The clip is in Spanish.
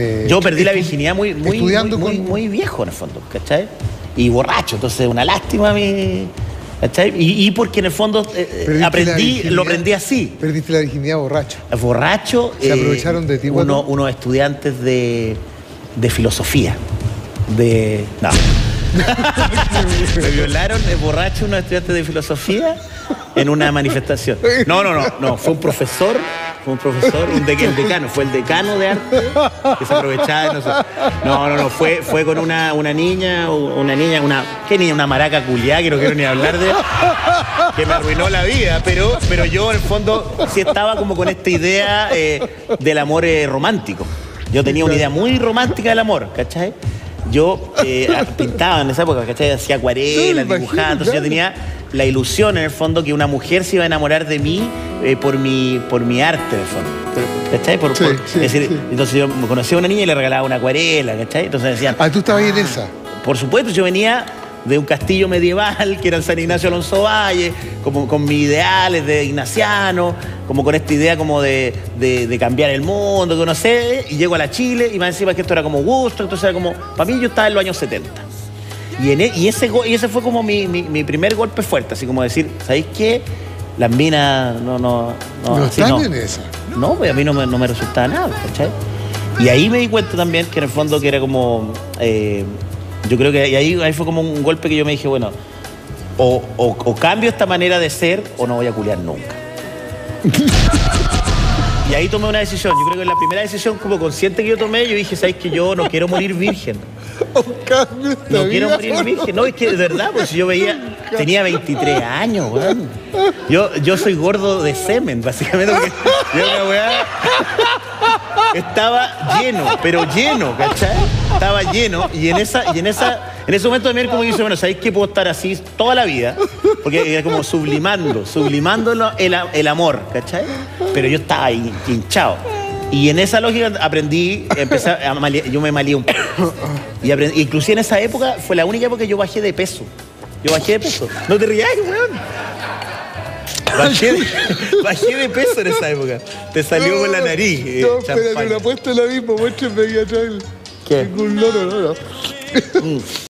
eh, Yo perdí la virginidad muy, muy, estudiando muy, muy, con- muy viejo en el fondo, ¿cachai? Y borracho, entonces una lástima mi. ¿cachai? Y, y porque en el fondo eh, eh, aprendí, lo aprendí así. Perdiste la virginidad borracho. Borracho. ¿Se aprovecharon de ti, uno-? Unos estudiantes de, de filosofía. De. No. Me violaron de borracho unos estudiantes de filosofía en una manifestación. No, no, no, no. Fue un profesor, un profesor, un decano, fue el decano de arte que se aprovechaba de nosotros. No, no, no, fue, fue con una, una niña, una niña, una. ¿Qué niña? Una maraca culiá, que no quiero ni hablar de. que me arruinó la vida, pero, pero yo en el fondo sí estaba como con esta idea eh, del amor eh, romántico. Yo tenía una idea muy romántica del amor, ¿cachai? Yo eh, pintaba en esa época, ¿cachai? Hacía acuarelas, dibujaba, entonces yo tenía la ilusión en el fondo que una mujer se iba a enamorar de mí eh, por, mi, por mi arte, en el fondo. ¿Cachai? Por- Sí, por- sí, es decir, sí. entonces yo conocía a una niña y le regalaba una acuarela, ¿cachai? Entonces decían, Ah, tú estabas ahí en esa. por supuesto, yo venía de un castillo medieval que era en San Ignacio Alonso Valle, como con mis ideales de ignaciano, como con esta idea como de, de- de cambiar el mundo, que no sé, y llego a la Chile y más encima que esto era como gusto, entonces era como, para mí yo estaba en los años 70. Y, en e- y, ese, y ese fue como mi, mi- mi primer golpe fuerte, así como decir, ¿sabéis qué? Las minas no, no, no, No así están no. en esa. No, pues a mí no me, no me resultaba nada, ¿cachai? Y ahí me di cuenta también que en el fondo que era como. eh, yo creo que ahí, ahí fue como un golpe que yo me dije, bueno, o, o- o cambio esta manera de ser o no voy a culiar nunca. Y ahí tomé una decisión. Yo creo que la primera decisión como consciente que yo tomé, yo dije, ¿sabes que yo no quiero morir virgen? Un cambio esta No quiero morir virgen. No, es que de verdad, pues yo veía, tenía 23 años, weón. Yo, yo soy gordo de semen, básicamente, porque yo weá estaba lleno, pero lleno, ¿cachai? Estaba lleno y en esa, y en esa, en ese momento también como dice, bueno, ¿sabéis que puedo estar así toda la vida? Porque era como sublimando, sublimando el, el amor, ¿cachai? Pero yo estaba ahí hinchado. Y en esa lógica aprendí, empecé a malear- yo me malié un poco. Y aprendí, inclusive en esa época fue la única época que yo bajé de peso. Yo bajé de peso. No te rías, weón. Bajé de, bajé de peso en esa época. Te salió por la nariz. eh, No, espérate, champaña. una apuesta la misma, muéstrenme ahí atrás. ¿Qué? Ningún loro, no, no.